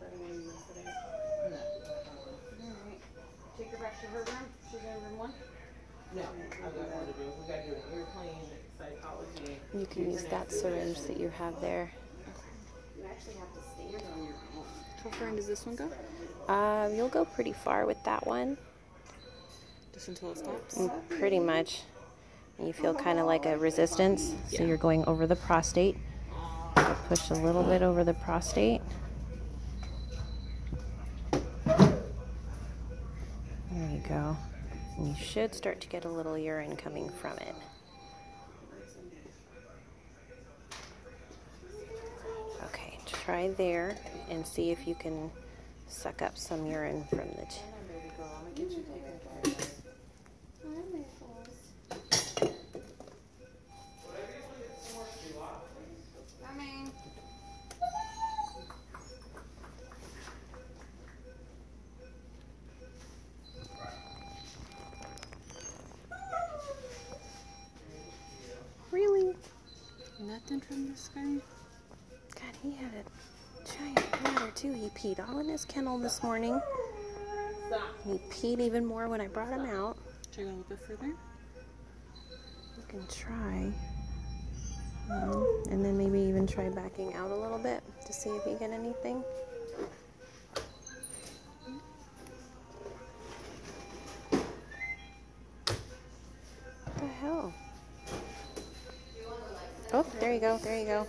yesterday. Take her back to her room? She's in room one? No, got to do an airplane. You can use that syringe that you have there. How far in does this one go? Um, you'll go pretty far with that one. Just until it stops? Mm, pretty much. You feel kind of like a resistance, so you're going over the prostate. Push a little bit over the prostate. There you go. And you should start to get a little urine coming from it. Okay, try there and see if you can suck up some urine from the. From this guy? God, he had a giant bladder too. He peed all in his kennel this morning. He peed even more when I brought him out. Should I go a little bit further? You can try. Um, and then maybe even try backing out a little bit to see if you get anything. What the hell? There you go, there you go.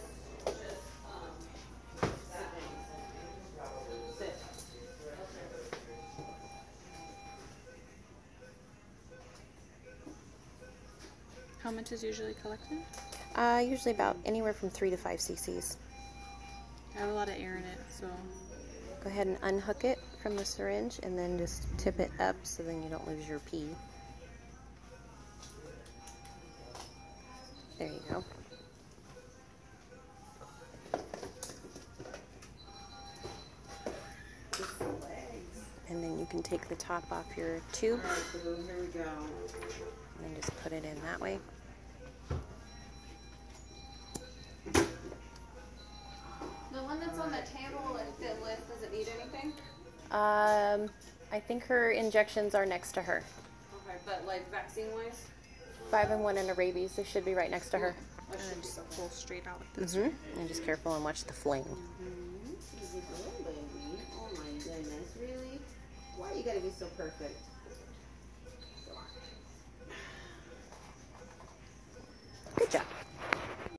How much is usually collected? Uh, usually about anywhere from three to five cc's. I have a lot of air in it, so Go ahead and unhook it from the syringe and then just tip it up so then you don't lose your pee. There you go. And then you can take the top off your tube Alright, boo, here we go. and then just put it in that way. The one that's on the table, if the list does it need anything? Um, I think her injections are next to her. Okay, but like vaccine wise? Five and one and a rabies. They should be right next to her. and then just pull straight out with this. hmm And just careful and watch the flame. So perfect?